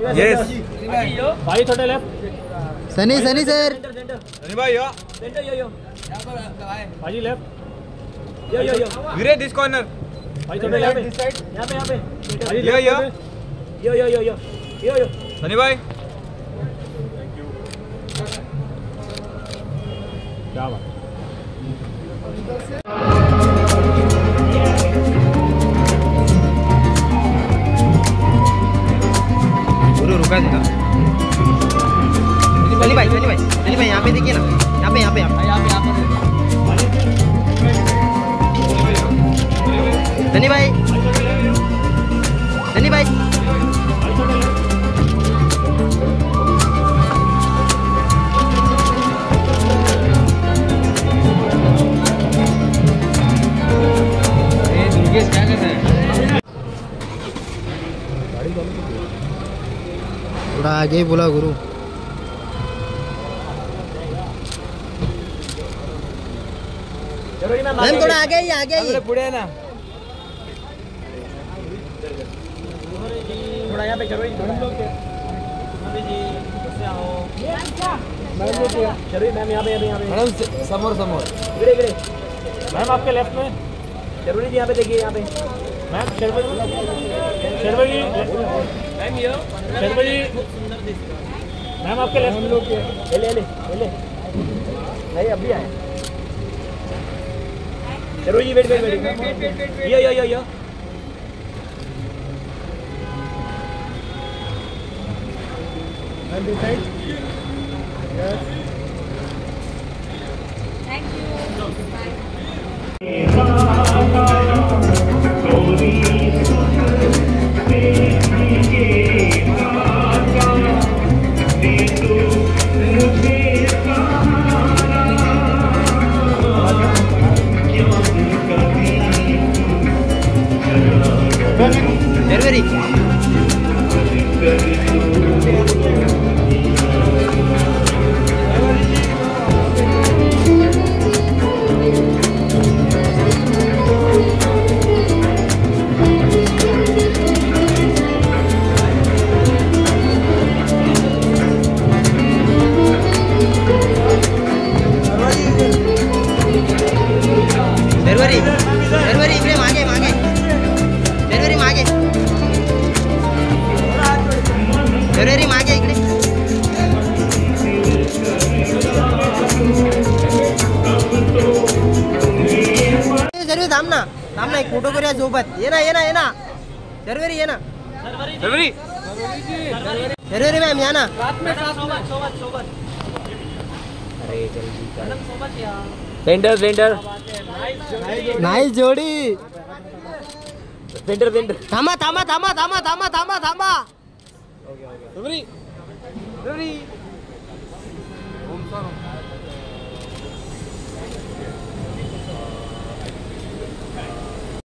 Yes. भाई थोड़े left Sani Sani sir. Sani bhai, yo. Centre yo yo. भाजी left yo yo yo. Viraj, this corner. भाई थोड़े यहाँ पे यहाँ पे. यहाँ पे भाजी यो, yo. Yo yo. Yo yo. Yo यो Sani bhai. क्या बात सनी भाई सनी भाई सनी भाई यहाँ पे देखिए ना यहाँ पे यहाँ पे यहाँ पे। सनी भाई सनी भाई। दुर्गेश क्या कर रहा है? थोड़ा आगे बोला गुरु चलो ये मैं मैम थोड़ा आगे ही आगे ही पुढे ना। थोड़ा यहाँ पे चलो ये थोड़ा। मम्मी जी आओ चलो ये मैम यहाँ पे यहाँ पे यहाँ पे मॅडम समोर समोर। इकडे इकडे मैम आपके लेफ़्ट में। शर्वरी जी यहाँ पे देखिए यहाँ पे। मैम शर्वरी शर्वरी मैम ये शर्वरी मैम आपके लेफ़्ट ले ले ले ले। नहीं अभी आए। Sharvari ji wait wait wait yo yo yo yo. Sharvari Sharvari थांब ना. थांब ना एक फ़ोटो करूया सोबत. ये ना ये ना ये ना. शर्वरी ये ना. शर्वरी शर्वरी मॅम या ना. सोबत सोबत सोबत. सोबत या. सेंटर सेंटर नाही जोडी. वेंडर वेंडर थांबा थांबा थांबा थांबा थांबा थांबा थांबा. शर्वरी शर्वरी